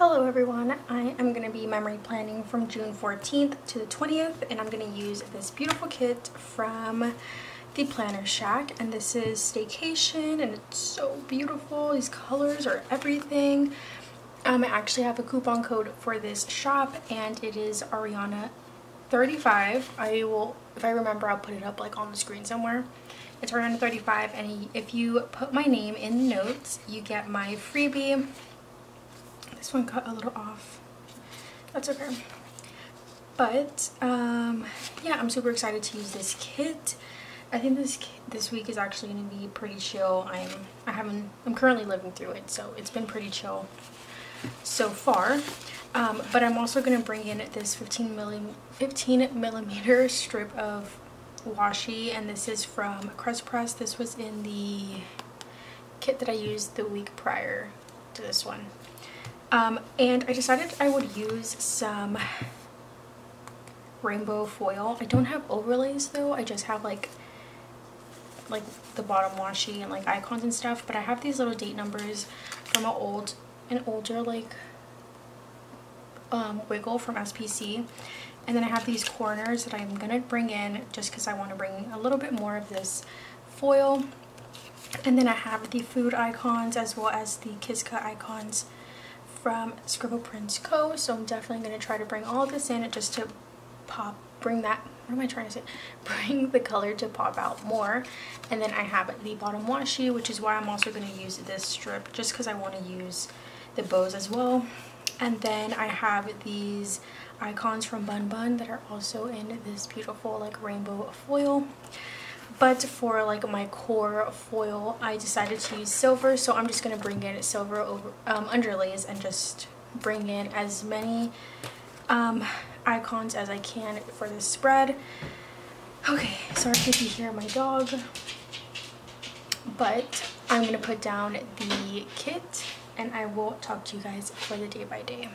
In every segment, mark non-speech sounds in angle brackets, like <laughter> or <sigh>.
Hello everyone, I am going to be memory planning from June 14th to the 20th and I'm going to use this beautiful kit from the Planner Shack and this is Staycation and it's so beautiful. These colors are everything. Um, I actually have a coupon code for this shop and it is Arianna 35. I will, if I remember, I'll put it up like on the screen somewhere. It's Arianna 35 and if you put my name in the notes, you get my freebie this one cut a little off. That's okay. But um, yeah, I'm super excited to use this kit. I think this this week is actually going to be pretty chill. I'm I haven't I'm currently living through it, so it's been pretty chill so far. Um, but I'm also going to bring in this 15 milli 15 millimeter strip of washi, and this is from Caress Press. This was in the kit that I used the week prior to this one. Um, and I decided I would use some rainbow foil. I don't have overlays though. I just have like like the bottom washi and like icons and stuff. But I have these little date numbers from an old an older like um, wiggle from SPC. And then I have these corners that I'm going to bring in just because I want to bring a little bit more of this foil. And then I have the food icons as well as the Kiska icons from Scribble Prints Co. So I'm definitely going to try to bring all this in just to pop, bring that, what am I trying to say? <laughs> Bring the color to pop out more. And then I have the bottom washi, which is why I'm also going to use this strip just because I want to use the bows as well. And then I have these icons from Bun Bun that are also in this beautiful like rainbow foil but for like my core foil I decided to use silver so I'm just going to bring in silver over um, underlays and just bring in as many um, icons as I can for this spread. Okay sorry if you hear my dog but I'm going to put down the kit and I will talk to you guys for the day by day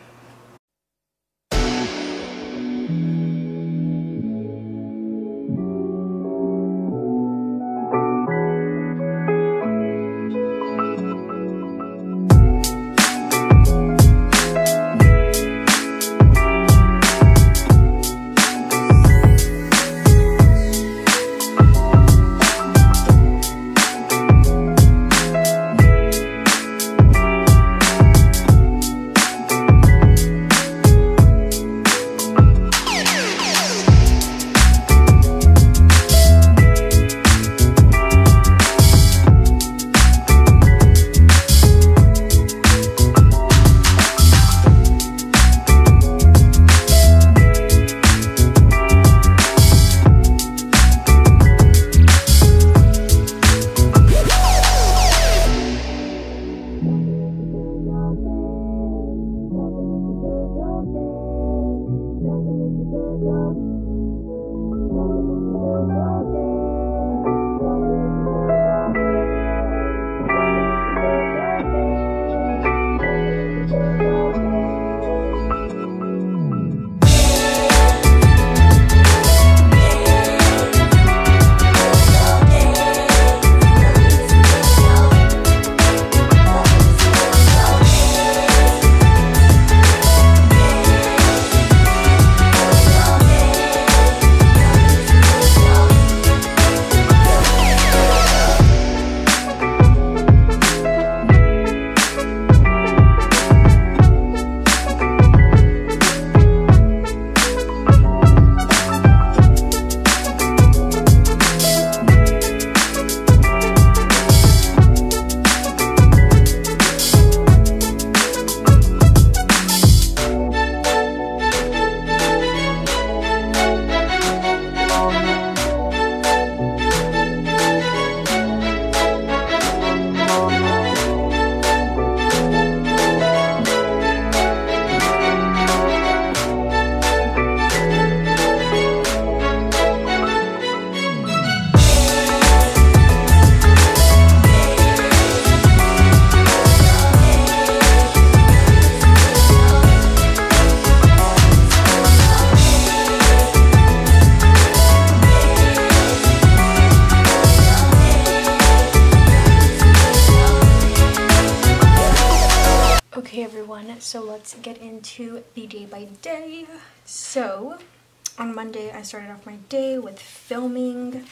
let's get into the day by day. So on Monday I started off my day with filming,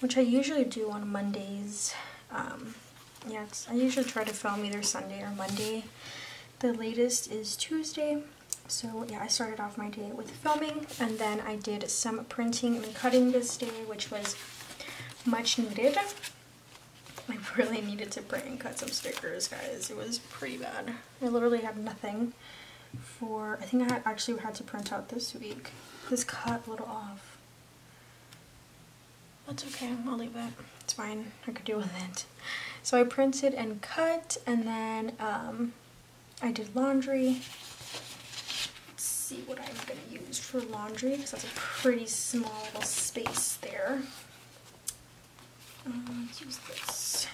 which I usually do on Mondays. Um, yeah, I usually try to film either Sunday or Monday. The latest is Tuesday. So yeah, I started off my day with filming and then I did some printing and cutting this day, which was much needed. <laughs> I really needed to print and cut some stickers, guys. It was pretty bad. I literally had nothing for, I think I had actually had to print out this week. This cut a little off. That's okay, I'll leave it. It's fine, I could deal with it. So I printed and cut and then um, I did laundry. Let's see what I'm gonna use for laundry because that's a pretty small little space there. Let's use this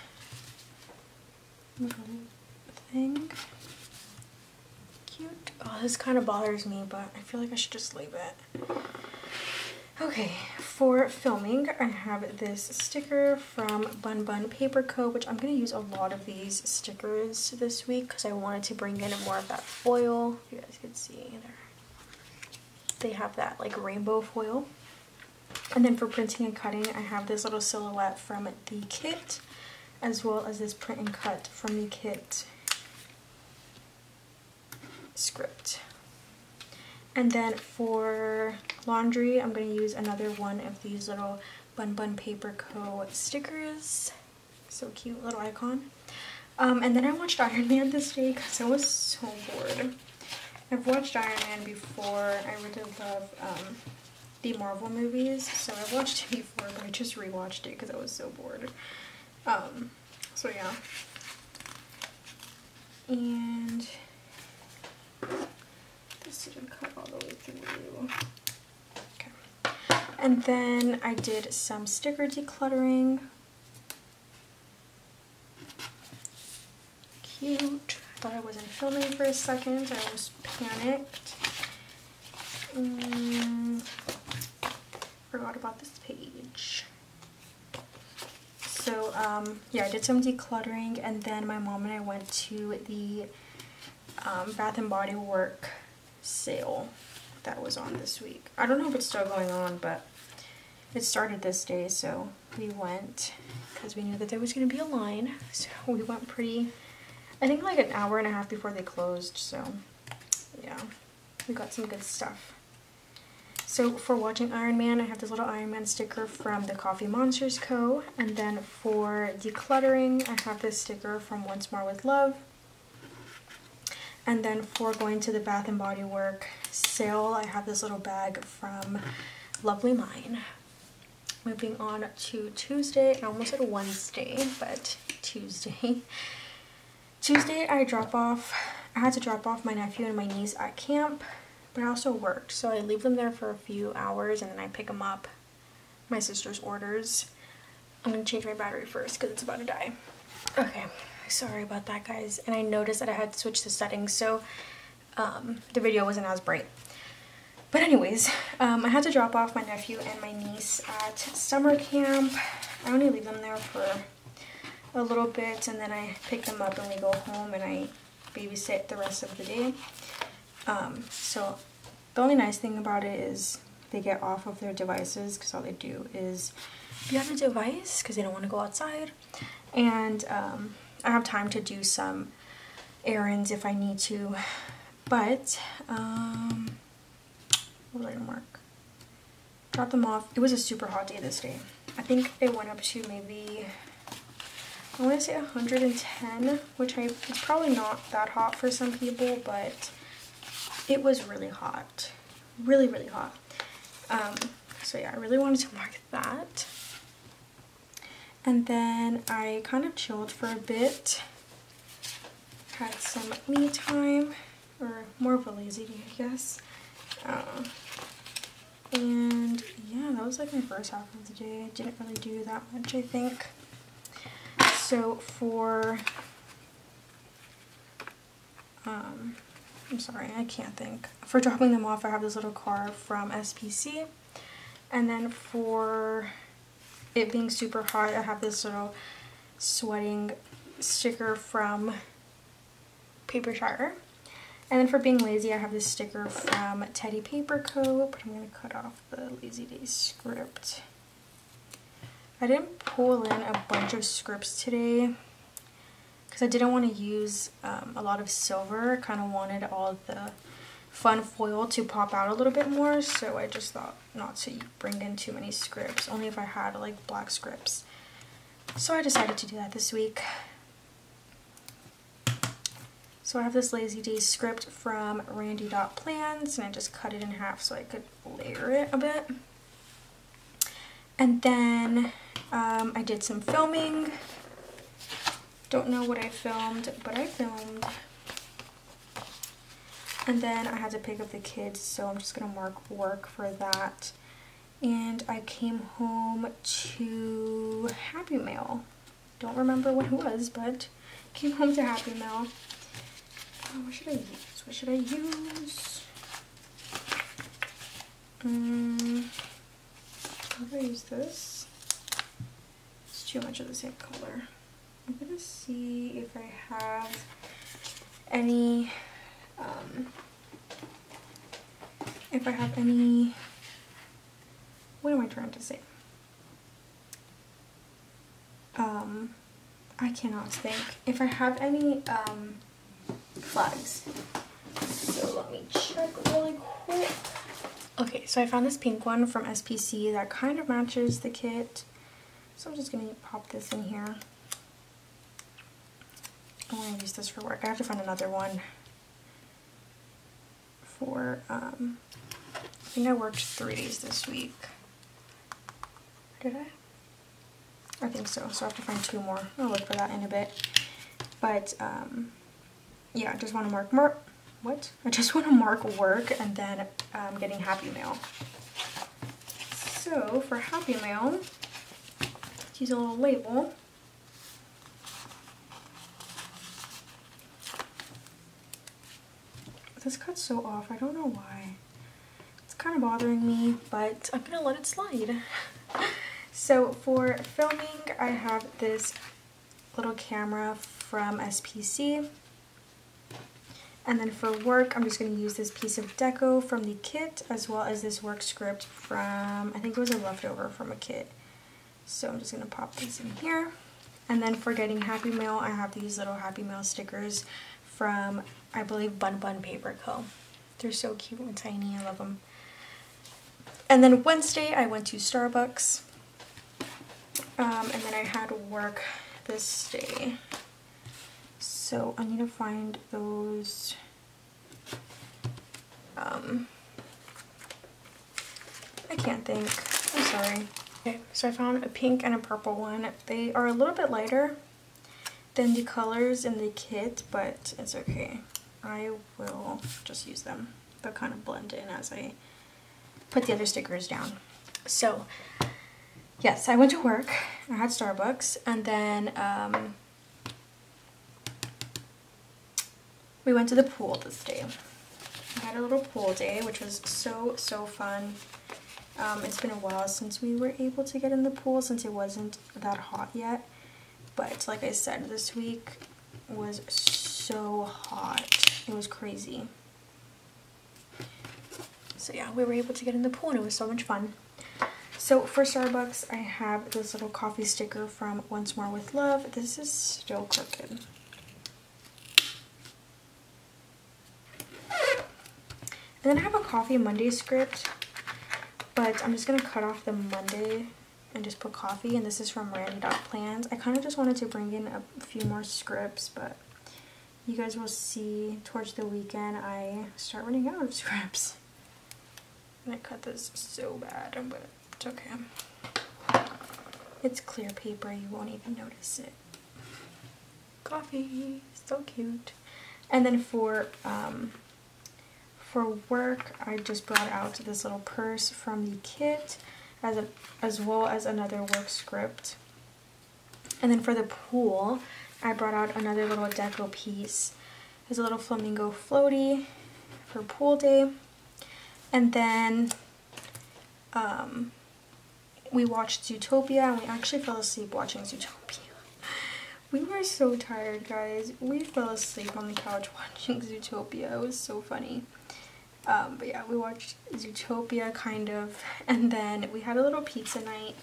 little thing. Cute. Oh, this kind of bothers me, but I feel like I should just leave it. Okay, for filming, I have this sticker from Bun Bun Paper Co., which I'm going to use a lot of these stickers this week because I wanted to bring in more of that foil. You guys can see there. They have that like rainbow foil. And then for printing and cutting, I have this little silhouette from the kit, as well as this print and cut from the kit script. And then for laundry, I'm going to use another one of these little Bun Bun Paper Co. stickers. So cute, little icon. Um, and then I watched Iron Man <laughs> this day because I was so bored. I've watched Iron Man before. I really love um, the Marvel movies, so I watched it before, but I just rewatched it because I was so bored. Um, so yeah. And this didn't cut all the way through. Okay. And then I did some sticker decluttering. Cute. I thought I wasn't filming for a second. I almost panicked. Mm, forgot about this page. So um, yeah, I did some decluttering and then my mom and I went to the um, Bath and Body Work sale that was on this week. I don't know if it's still going on, but it started this day, so we went because we knew that there was going to be a line. So we went pretty, I think like an hour and a half before they closed, so yeah, we got some good stuff. So for watching Iron Man, I have this little Iron Man sticker from the Coffee Monsterz Co. And then for decluttering, I have this sticker from Once More With Love. And then for going to the Bath & Body Work sale, I have this little bag from Lovely Mine. Moving on to Tuesday, I almost said Wednesday, but Tuesday. <laughs> Tuesday I drop off, I had to drop off my nephew and my niece at camp, but I also worked. So I leave them there for a few hours and then I pick them up, my sister's orders. I'm gonna change my battery first because it's about to die. Okay, sorry about that guys and I noticed that I had to switch the settings so um, the video wasn't as bright but anyways um, I had to drop off my nephew and my niece at summer camp I only leave them there for a little bit and then I pick them up and we go home and I babysit the rest of the day um, so the only nice thing about it is they get off of their devices because all they do is be on a device because they don't want to go outside and um, I have time to do some errands if I need to. But, um, what did I mark? Drop them off. It was a super hot day this day. I think it went up to maybe, I want to say 110, which I, it's probably not that hot for some people, but it was really hot. Really, really hot. Um, so yeah, I really wanted to mark that. And then I kind of chilled for a bit. Had some me time, or more of a lazy day, I guess. Uh, and yeah, that was like my first half of the day. I didn't really do that much, I think. So for, um, I'm sorry, I can't think. For dropping them off, I have this little car from SPC. And then for it being super hot, I have this little sweating sticker from Papershire. And then for being lazy, I have this sticker from Teddy Paper Co. But I'm going to cut off the Lazy Day script. I didn't pull in a bunch of scripts today because I didn't want to use um, a lot of silver. Kind of wanted all the fun foil to pop out a little bit more. So I just thought not to bring in too many scripts. Only if I had like black scripts. So I decided to do that this week. So I have this Lazy Days script from Randy Dot Plans and I just cut it in half so I could layer it a bit. And then um, I did some filming. Don't know what I filmed, but I filmed. And then I had to pick up the kids, so I'm just going to mark work for that. And I came home to Happy Mail. Don't remember what it was, but came home to Happy Mail. Oh, what should I use? What should I use? Um, how do I use this? It's too much of the same color. I'm gonna see if I have any, um, if I have any, what am I trying to say? Um, I cannot think. If I have any, um, flags. So let me check really quick. Okay, so I found this pink one from SPC that kind of matches the kit. So I'm just going to pop this in here. I want to use this for work. I have to find another one for, um, I think I worked three days this week. Did I? I think so, so I have to find two more. I'll look for that in a bit. But, um, yeah, I just want to mark mark what? I just want to mark work and then um, getting Happy Mail. So for Happy Mail, let's use a little label. This cut's so off, I don't know why. It's kind of bothering me, but I'm gonna let it slide. <laughs> so for filming, I have this little camera from SPC. And then for work, I'm just going to use this piece of deco from the kit as well as this work script from, I think it was a leftover from a kit. So I'm just going to pop these in here. And then for getting Happy Mail, I have these little Happy Mail stickers from, I believe, Bun Bun Paper Co. They're so cute and tiny. I love them. And then Wednesday, I went to Starbucks. Um, and then I had work this day. So I need to find those um I can't think. I'm sorry. Okay, so I found a pink and a purple one. They are a little bit lighter than the colors in the kit, but it's okay. I will just use them. They'll kind of blend in as I put the other stickers down. So, yes, I went to work. I had Starbucks, and then um, we went to the pool this day. We had a little pool day, which was so, so fun. Um, it's been a while since we were able to get in the pool since it wasn't that hot yet. But like I said, this week was so hot. It was crazy. So yeah, we were able to get in the pool and it was so much fun. So for Starbucks, I have this little coffee sticker from Once More With Love. This is still crooked. And then I have a Coffee Monday script, but I'm just going to cut off the Monday and just put coffee. And this is from Randy Dot Plans. I kind of just wanted to bring in a few more scripts, but you guys will see towards the weekend I start running out of <laughs> scripts. And I cut this so bad, but it's okay. It's clear paper, you won't even notice it. Coffee, so cute. And then for um, for work, I just brought out this little purse from the kit as, a, as well as another work script. And then for the pool, I brought out another little deco piece. There's a little flamingo floaty for pool day. And then um, we watched Zootopia and we actually fell asleep watching Zootopia. <laughs> We were so tired, guys. We fell asleep on the couch <laughs> watching Zootopia. It was so funny. Um, but yeah, we watched Zootopia kind of, and then we had a little pizza night,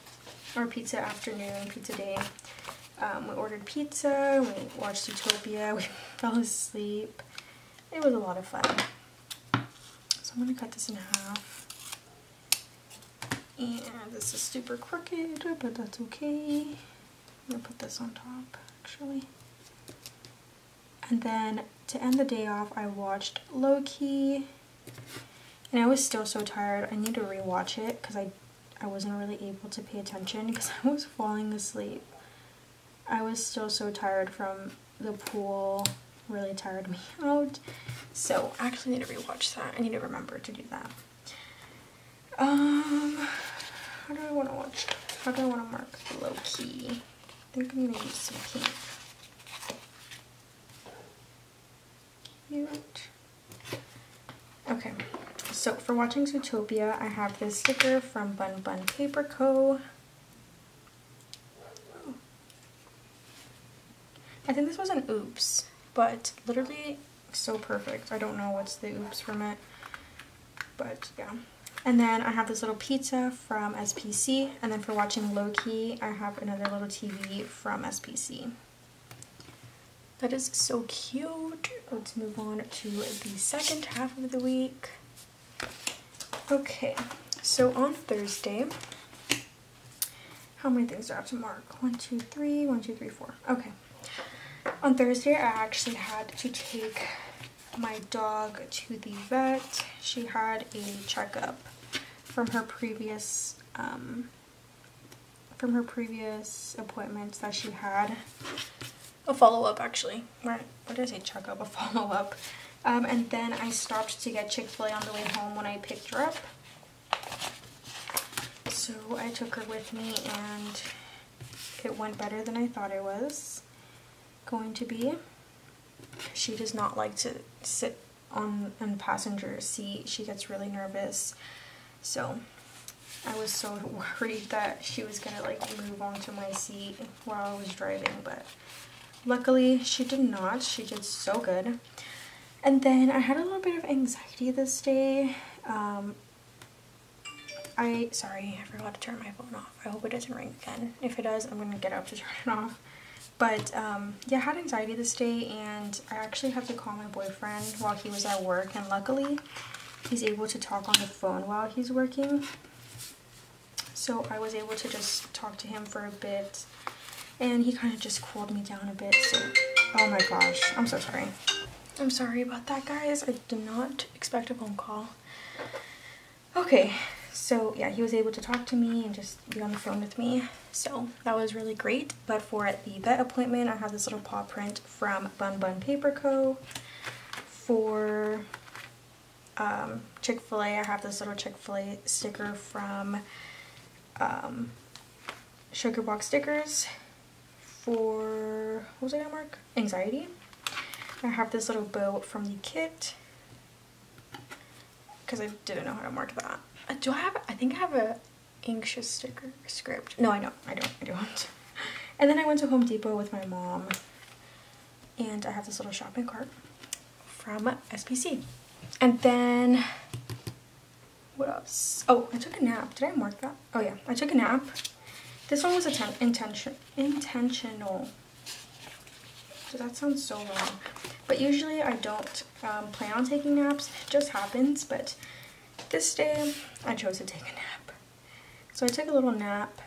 or pizza afternoon, pizza day. Um, we ordered pizza, we watched Zootopia, <laughs> we fell asleep. It was a lot of fun. So I'm going to cut this in half. And this is super crooked, but that's okay. I'm going to put this on top, actually. And then to end the day off, I watched Loki. And I was still so tired. I need to rewatch it because I, I wasn't really able to pay attention because <laughs> I was falling asleep. I was still so tired from the pool. Really tired me <laughs> out. So I actually need to rewatch that. I need to remember to do that. Um, how do I want to watch? How do I want to mark low key? I think I'm gonna use some pink. Cute. So for watching Zootopia, I have this sticker from Bun Bun Paper Co. I think this was an oops, but literally so perfect. I don't know what's the oops from it, but yeah. And then I have this little pizza from SPC, and then for watching Loki, I have another little TV from SPC. That is so cute. Let's move on to the second half of the week. Okay, so on Thursday, how many things do I have to mark? One, two, three, one, two, three, four. Okay. On Thursday, I actually had to take my dog to the vet. She had a checkup from her previous um, from her previous appointments that she had. A follow-up actually. Right. What did I say? Checkup, a follow-up. Um, and then I stopped to get Chick-fil-A on the way home when I picked her up. So I took her with me and it went better than I thought it was going to be. She does not like to sit on a passenger seat. She gets really nervous. So I was so <laughs> worried that she was gonna like move onto my seat while I was driving, but luckily she did not. She did so good. And then I had a little bit of anxiety this day. Um, I, sorry, I forgot to turn my phone off. I hope it doesn't ring again. If it does, I'm gonna get up to turn it off. But um, yeah, I had anxiety this day and I actually had to call my boyfriend while he was at work and luckily he's able to talk on the phone while he's working. So I was able to just talk to him for a bit and he kind of just cooled me down a bit. So, oh my gosh, I'm so sorry. I'm sorry about that, guys. I did not expect a phone call. Okay, so yeah, he was able to talk to me and just be on the phone with me. So that was really great. But for the vet appointment, I have this little paw print from Bun Bun Paper Co. For um, Chick-fil-A, I have this little Chick-fil-A sticker from um, Sugar Box Stickers. For, what was I gonna mark? Anxiety. I have this little bow from the kit because I didn't know how to mark that. Uh, do I have, I think I have a anxious sticker script. No, I don't, I don't, I don't. <laughs> And then I went to Home Depot with my mom and I have this little shopping cart from SPC. And then, what else? Oh, I took a nap. Did I mark that? Oh yeah, I took a nap. This one was intention intentional. So that sounds so wrong. But usually I don't um, plan on taking naps. It just happens. But this day I chose to take a nap. So I took a little nap.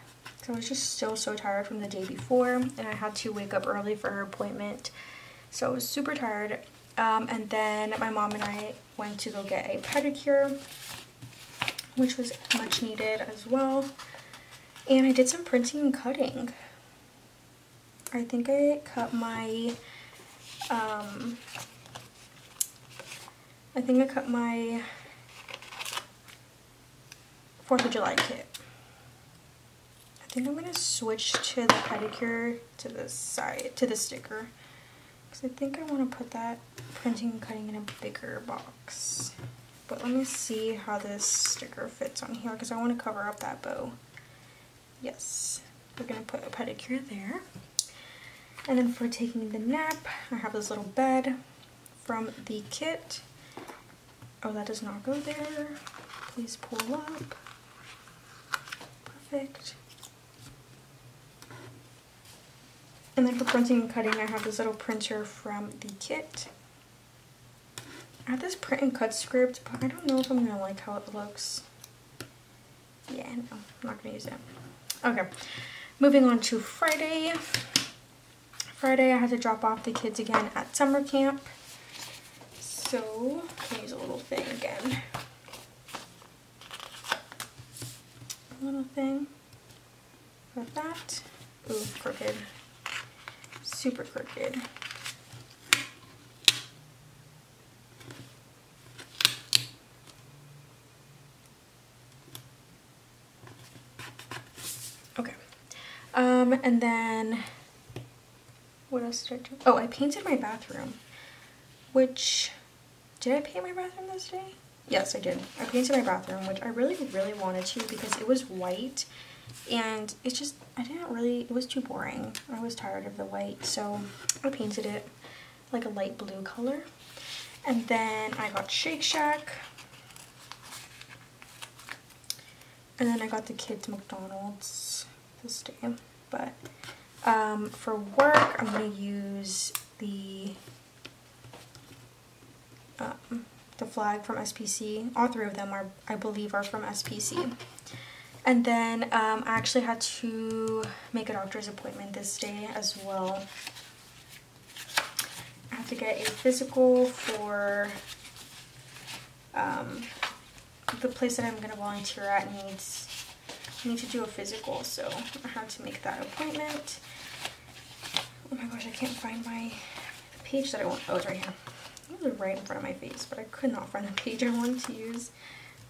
I was just so, so tired from the day before. And I had to wake up early for her appointment. So I was super tired. Um, and then my mom and I went to go get a pedicure. Which was much needed as well. And I did some printing and cutting. I think I cut my, um, I think I cut my 4th of July kit. I think I'm going to switch to the pedicure to the side, to the sticker. Because I think I want to put that printing and cutting in a bigger box. But let me see how this sticker fits on here because I want to cover up that bow. Yes, we're going to put a pedicure there. And then for taking the nap, I have this little bed from the kit. Oh, that does not go there. Please pull up. Perfect. And then for printing and cutting, I have this little printer from the kit. I have this print and cut script, but I don't know if I'm going to like how it looks. Yeah, no, I'm not going to use it. Okay, moving on to Friday. Friday, I had to drop off the kids again at summer camp. So, use a little thing again. A little thing. Got that. Ooh, crooked. Super crooked. Okay. Um, and then what else did I do? Oh, I painted my bathroom, which, did I paint my bathroom this day? Yes, I did. I painted my bathroom, which I really, really wanted to because it was white and it's just, I didn't really, it was too boring. I was tired of the white, so I painted it like a light blue color. And then I got Shake Shack. And then I got the kids McDonald's this day, but um, for work, I'm going to use the um, the flag from SPC. All three of them are, I believe, are from SPC. And then um, I actually had to make a doctor's appointment this day as well. I have to get a physical for um, the place that I'm going to volunteer at needs need to do a physical, so I had to make that appointment. Oh my gosh, I can't find my page that I want. Oh, it's right here. It was right in front of my face, but I could not find the page I wanted to use.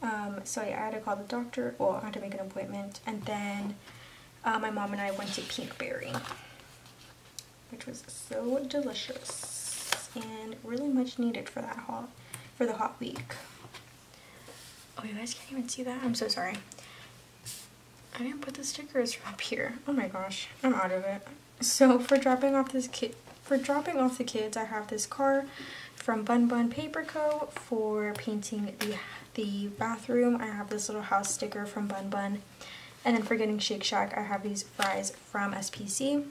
Um, so I had to call the doctor. Well, I had to make an appointment. And then uh, my mom and I went to Pinkberry, which was so delicious and really much needed for that hot, for the hot week. Oh, you guys can't even see that? I'm so sorry. I didn't put the stickers up here. Oh my gosh, I'm out of it. So for dropping off this kid, for dropping off the kids, I have this car from Bun Bun Paper Co. For painting the, the bathroom, I have this little house sticker from Bun Bun. And then for getting Shake Shack, I have these fries from SPC.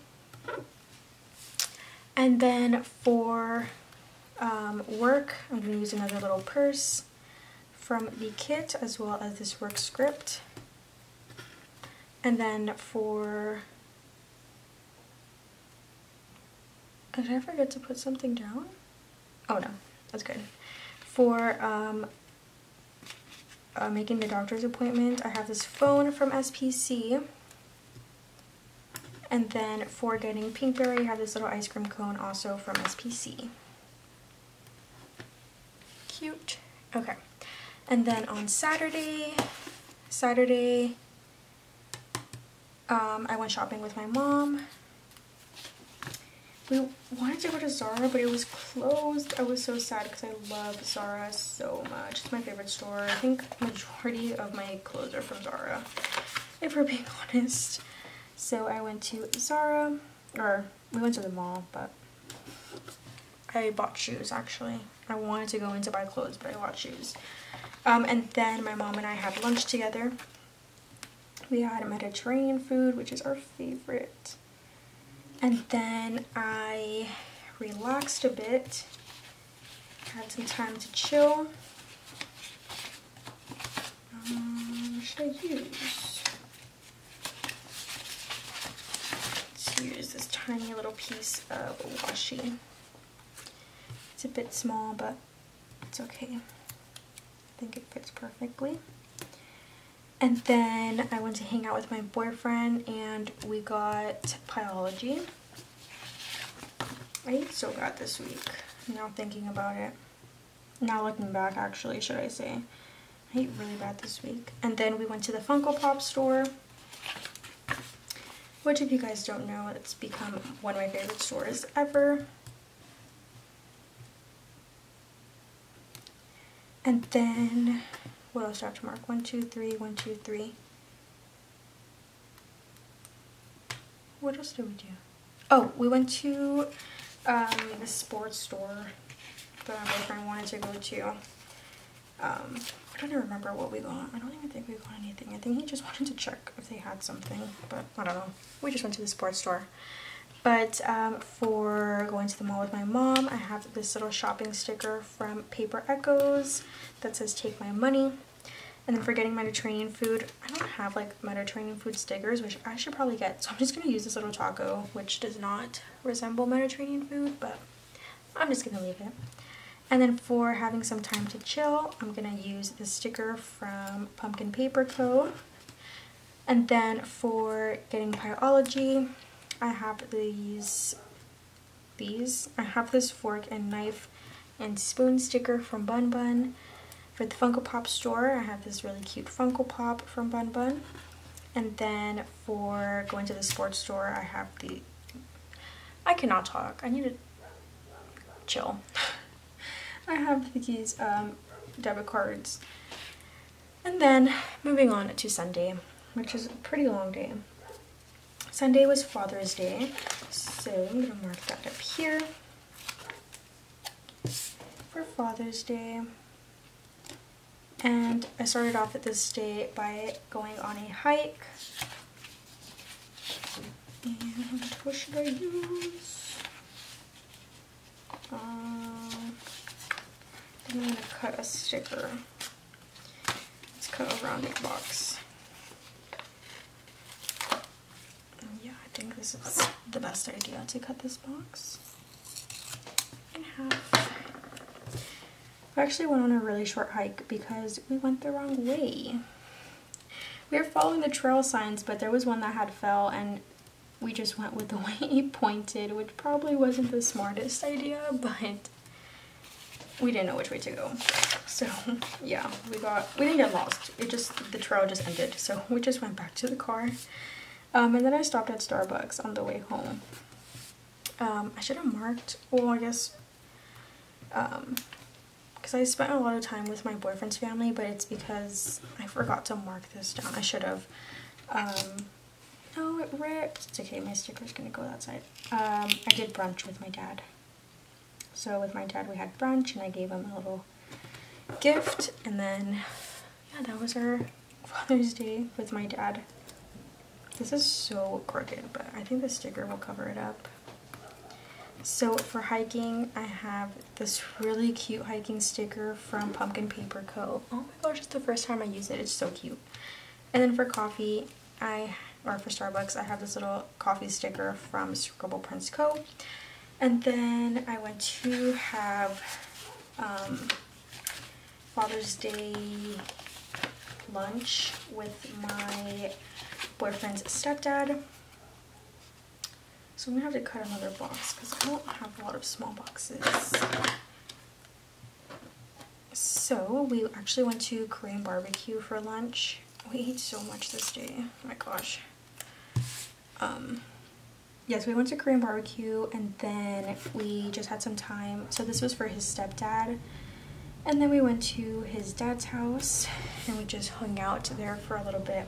And then for um, work, I'm going to use another little purse from the kit as well as this work script. And then for... Did I forget to put something down? Oh no, that's good. For um, uh, making the doctor's appointment, I have this phone from SPC. And then for getting Pinkberry, I have this little ice cream cone also from SPC. Cute. Okay. And then on Saturday, Saturday, um, I went shopping with my mom. We wanted to go to Zara, but it was closed. I was so sad because I love Zara so much. It's my favorite store. I think majority of my clothes are from Zara, if we're being <laughs> honest. So I went to Zara, or we went to the mall, but I bought shoes actually. I wanted to go in to buy clothes, but I bought shoes. Um, and then my mom and I had lunch together. We had Mediterranean food, which is our favorite. And then I relaxed a bit, had some time to chill. Um, should I use? Let's use this tiny little piece of washi. It's a bit small, but it's okay. I think it fits perfectly. And then I went to hang out with my boyfriend and we got Pieology. I ate so bad this week, now thinking about it. Now looking back actually, should I say. I ate really bad this week. And then we went to the Funko Pop store. Which if you guys don't know, it's become one of my favorite stores ever. And then what else do I have to mark? One, two, three, one, two, three. What else do we do? Oh, we went to um, the sports store that my boyfriend wanted to go to. Um, I don't even remember what we got. I don't even think we got anything. I think he just <laughs> wanted to check if they had something, but I don't know. We just went to the sports store. But um, for going to the mall with my mom, I have this little shopping sticker from Paper Echos that says take my money. And then for getting Mediterranean food, I don't have like Mediterranean food stickers, which I should probably get. So I'm just going to use this little taco, which does not resemble Mediterranean food, but I'm just going to leave it. And then for having some time to chill, I'm going to use the sticker from Pumpkin Paper Co. And then for getting Pieology, I have these, these. I have this fork and knife and spoon sticker from Bun Bun. For the Funko Pop store, I have this really cute Funko Pop from Bun Bun. And then for going to the sports store, I have the... I cannot talk. I need to chill. <laughs> I have these um, debit cards. And then moving on to Sunday, which is a pretty long day. Sunday was Father's Day, so I'm going to mark that up here for Father's Day. And I started off at this day by going on a hike. And what should I use? Um, I'm going to cut a sticker. Let's cut a rounded box. Yeah, I think this is the best idea to cut this box in half. We actually went on a really short hike because we went the wrong way. We were following the trail signs, but there was one that had fell and we just went with the <laughs> way it pointed, which probably wasn't the smartest idea, but we didn't know which way to go. So <laughs> yeah, we got, we didn't get lost. It just, the trail just ended. So we just went back to the car. Um, and then I stopped at Starbucks on the way home. Um, I should have marked, well I guess, um, because I spent a lot of time with my boyfriend's family, but it's because I forgot to mark this down. I should have. Um, no, it ripped. It's okay, my sticker's gonna go that side. Um, I did brunch with my dad. So with my dad we had brunch and I gave him a little gift and then yeah that was our <laughs> Father's Day with my dad. This is so crooked but I think the sticker will cover it up. So for hiking I have this really cute hiking sticker from Pumpkin Paper Co. Oh my gosh it's the first time I use it. It's so cute. And then for coffee I or for Starbucks I have this little coffee sticker from Scribble Prints Co. And then I went to have um, Father's Day lunch with my boyfriend's stepdad. So I'm gonna have to cut another box because I don't have a lot of small boxes. So we actually went to Korean barbecue for lunch. We ate so much this day. Oh my gosh. Um, yes, we went to Korean barbecue and then we just had some time. So this was for his stepdad. And then we went to his dad's house and we just hung out there for a little bit.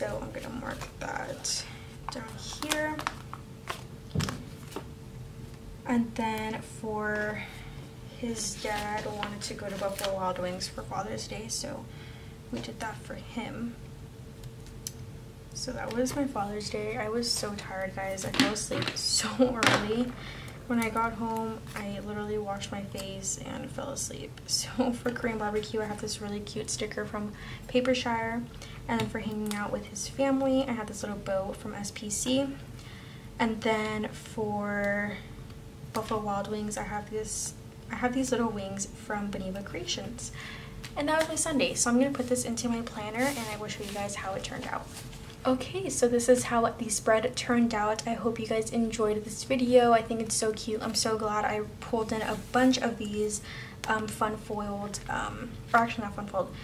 So I'm gonna mark that down here. And then for his dad wanted to go to Buffalo Wild Wings for Father's Day, so we did that for him. So that was my Father's Day. I was so tired, guys. I fell asleep <laughs> so early. When I got home, I literally washed my face and fell asleep. <laughs> So for Korean barbecue, I have this really cute sticker from Papershire. And then for hanging out with his family, I have this little bow from SPC. And then for Buffalo Wild Wings, I have this I have these little wings from Beneva Creations. And that was my Sunday. So I'm going to put this into my planner and I will show you guys how it turned out. Okay, so this is how the spread turned out. I hope you guys enjoyed this video. I think it's so cute. I'm so glad I pulled in a bunch of these um, fun foiled, um, or actually not fun foiled,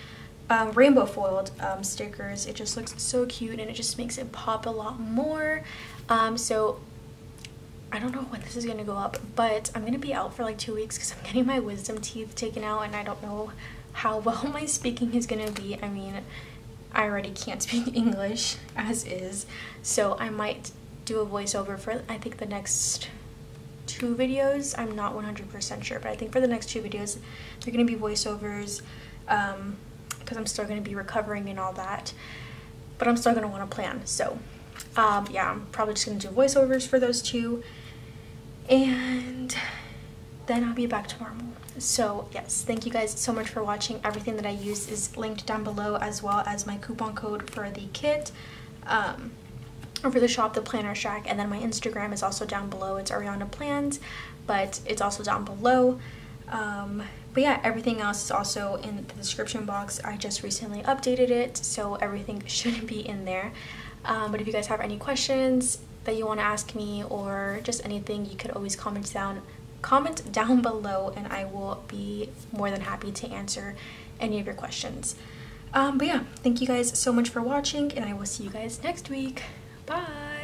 um, rainbow foiled um, stickers. It just looks so cute and it just makes it pop a lot more. Um, so I don't know when this is going to go up, but I'm going to be out for like two weeks because I'm <laughs> getting my wisdom teeth taken out and I don't know how well <laughs> my speaking is going to be. I mean, I already can't speak <laughs> English as is, so I might do a voiceover for I think the next two videos. I'm not 100% sure, but I think for the next two videos, they're going to be voiceovers because um, I'm still going to be recovering and all that. But I'm still going to want to plan. So, um, yeah, I'm probably just going to do voiceovers for those two. And then I'll be back tomorrow. So, yes, thank you guys so much for watching. Everything that I use is linked down below as well as my coupon code for the kit. Um, for the shop, the Planner Shack, and then my Instagram is also down below. It's Arianna Plans, but it's also down below. Um, but yeah, everything else is also in the description box. I just recently updated it, so everything <laughs> should be in there. Um, but if you guys have any questions that you want to ask me or just anything, you could always comment down comment down below and I will be more than happy to answer any of your questions. Um, but yeah, thank you guys so much for watching and I will see you guys next week. Bye!